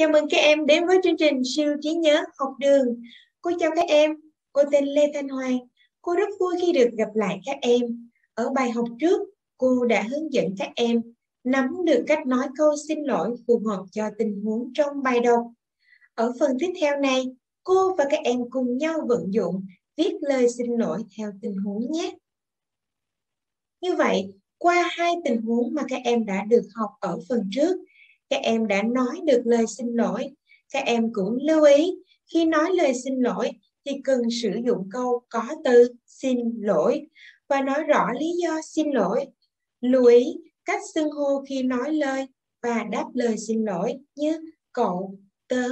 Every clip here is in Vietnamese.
Chào mừng các em đến với chương trình siêu trí nhớ học đường. Cô chào các em, cô tên Lê Thanh Hoài. Cô rất vui khi được gặp lại các em. Ở bài học trước, cô đã hướng dẫn các em nắm được cách nói câu xin lỗi phù hợp cho tình huống trong bài đọc. Ở phần tiếp theo này, cô và các em cùng nhau vận dụng viết lời xin lỗi theo tình huống nhé. Như vậy, qua hai tình huống mà các em đã được học ở phần trước, các em đã nói được lời xin lỗi. Các em cũng lưu ý khi nói lời xin lỗi thì cần sử dụng câu có từ xin lỗi và nói rõ lý do xin lỗi. Lưu ý cách xưng hô khi nói lời và đáp lời xin lỗi như cậu, tớ,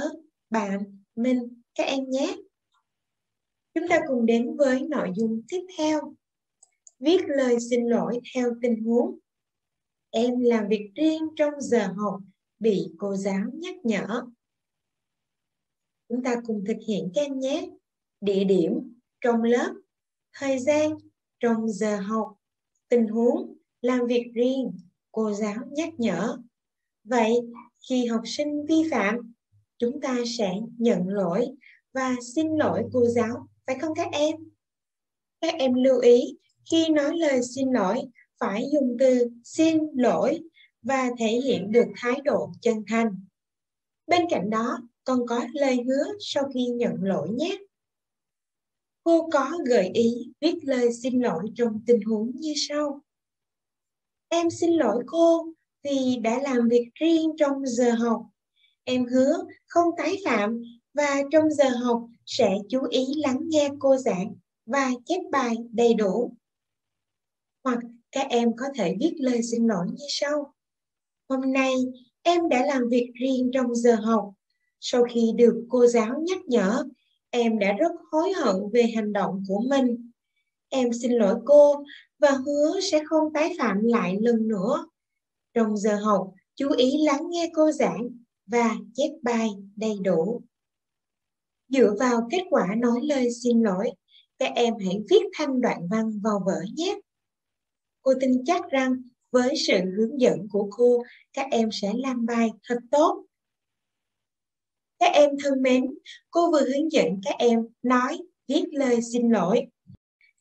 bạn, mình, các em nhé. Chúng ta cùng đến với nội dung tiếp theo. Viết lời xin lỗi theo tình huống. Em làm việc riêng trong giờ học bị cô giáo nhắc nhở. Chúng ta cùng thực hiện các em nhé. Địa điểm trong lớp, thời gian trong giờ học, tình huống làm việc riêng, cô giáo nhắc nhở. Vậy khi học sinh vi phạm, chúng ta sẽ nhận lỗi và xin lỗi cô giáo, phải không các em? Các em lưu ý khi nói lời xin lỗi phải dùng từ xin lỗi và thể hiện được thái độ chân thành. Bên cạnh đó, còn có lời hứa sau khi nhận lỗi nhé. Cô có gợi ý viết lời xin lỗi trong tình huống như sau. Em xin lỗi cô vì đã làm việc riêng trong giờ học. Em hứa không tái phạm và trong giờ học sẽ chú ý lắng nghe cô giảng và chép bài đầy đủ. Hoặc các em có thể viết lời xin lỗi như sau. Hôm nay em đã làm việc riêng trong giờ học. Sau khi được cô giáo nhắc nhở, em đã rất hối hận về hành động của mình. Em xin lỗi cô và hứa sẽ không tái phạm lại lần nữa. Trong giờ học, chú ý lắng nghe cô giảng và chép bài đầy đủ. Dựa vào kết quả nói lời xin lỗi, các em hãy viết thanh đoạn văn vào vở nhé. Cô tin chắc rằng với sự hướng dẫn của cô, các em sẽ làm bài thật tốt. Các em thân mến, cô vừa hướng dẫn các em nói, viết lời xin lỗi.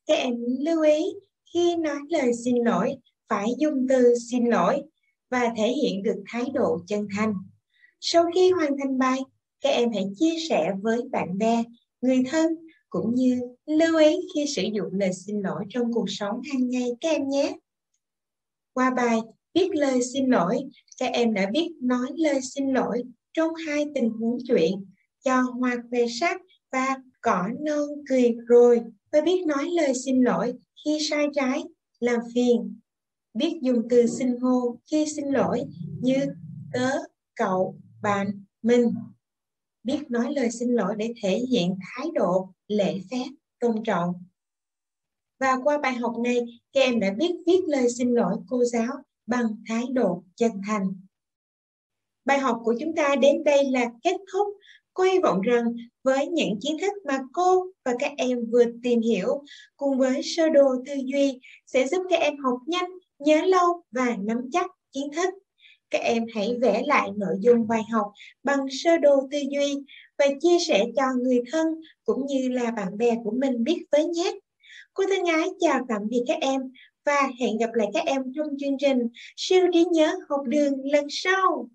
Các em lưu ý khi nói lời xin lỗi phải dùng từ xin lỗi và thể hiện được thái độ chân thành. Sau khi hoàn thành bài, các em hãy chia sẻ với bạn bè, người thân cũng như lưu ý khi sử dụng lời xin lỗi trong cuộc sống hàng ngày các em nhé. Qua bài viết lời xin lỗi, các em đã biết nói lời xin lỗi trong hai tình huống chuyện cho hoa về sắc và cỏ non cười rồi và biết nói lời xin lỗi khi sai trái, làm phiền. Biết dùng từ xin hô khi xin lỗi như tớ, cậu, bạn, mình. Biết nói lời xin lỗi để thể hiện thái độ, lễ phép, tôn trọng. Và qua bài học này, các em đã biết viết lời xin lỗi cô giáo bằng thái độ chân thành. Bài học của chúng ta đến đây là kết thúc. Cô hy vọng rằng với những kiến thức mà cô và các em vừa tìm hiểu cùng với sơ đồ tư duy sẽ giúp các em học nhanh, nhớ lâu và nắm chắc kiến thức. Các em hãy vẽ lại nội dung bài học bằng sơ đồ tư duy và chia sẻ cho người thân cũng như là bạn bè của mình biết với nhé. Cô thân ái, chào tạm biệt các em và hẹn gặp lại các em trong chương trình siêu trí nhớ học đường lần sau.